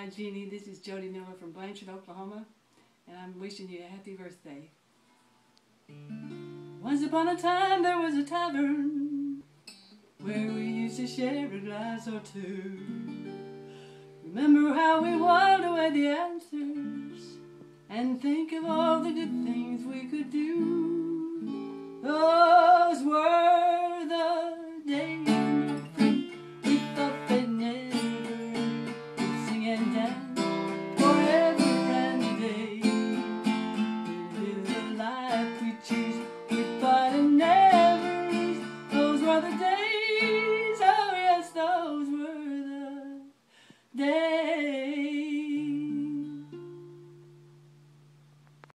Hi, Jeannie. This is Jody Miller from Blanchard, Oklahoma, and I'm wishing you a happy birthday. Once upon a time, there was a tavern where we used to share a glass or two. Remember how we whiled away the answers and think of all the good things